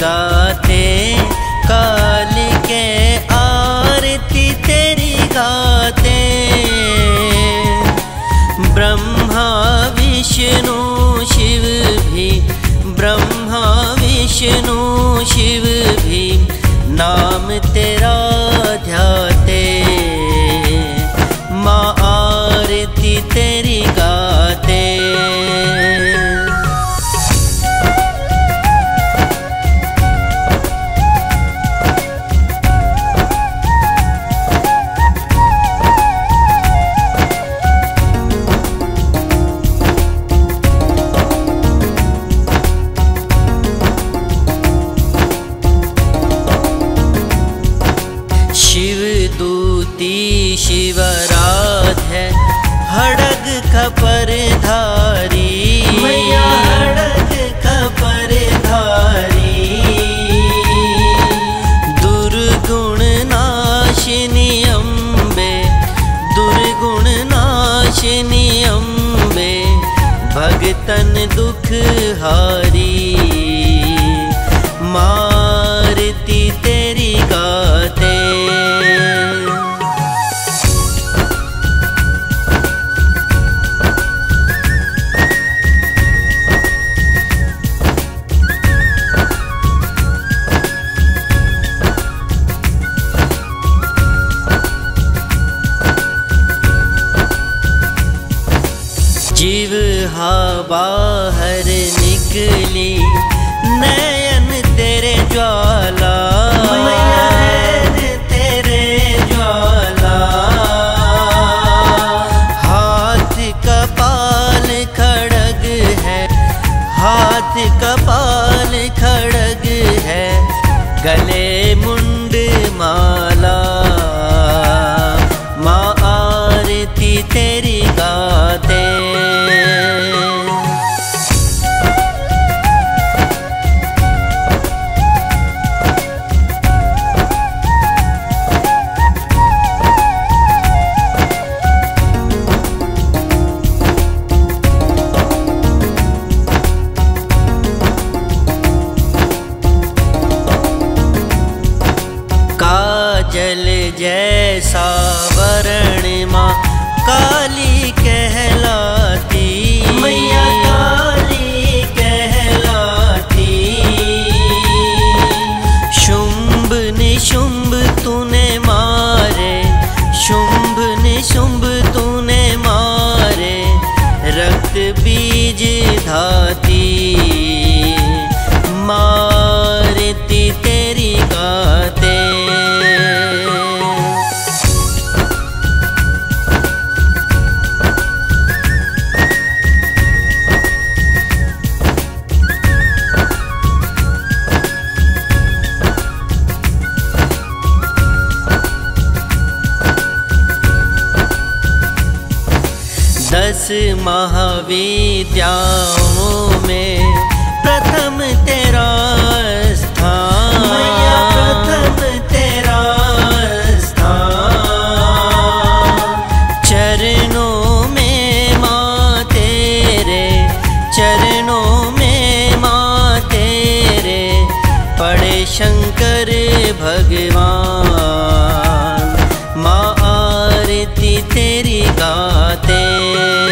गाते काल के आरती तेरी गाते। ब्रह्मा, विष्णु, शिव भी, ब्रह्मा, विष्णु, शिव भी, नाम खपर धारी मैया खपर धारी दुर्गुण नाशिनी अम्बे दुर्गुण नाशिनी अम्बे भगतन दुख हारी जीव हा बाहर निकली नयन तेरे ज्वाला। नयन तेरे ज्वाला। हाथ कपाल खड़ग है हाथ कपाल खड़ग है गले मुंड माला। माँ आरती तेरी धर दस महाविद्याओं में प्रथम तेरा स्थान। प्रथम तेरा स्थान। चरणों में माँ तेरे चरणों में माँ तेरे पड़े शंकर भगवान। तेरी गाते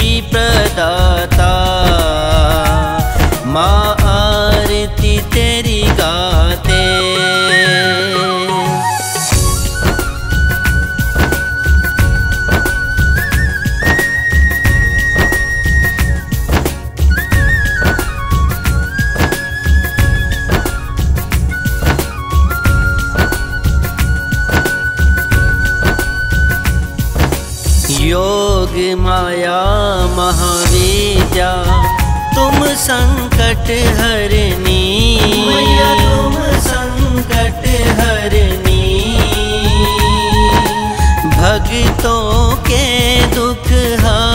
प्रदाता। माँ आरती तेरी गाता। तुम संकट हरनी। मैया तुम संकट हरनी। भगतों के दुख हर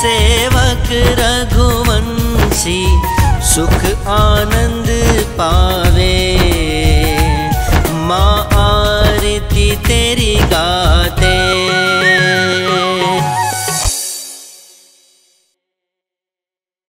सेवक रघुवंशी सुख आनंद पावे। माँ आरती तेरी गाते।